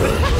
Yeah.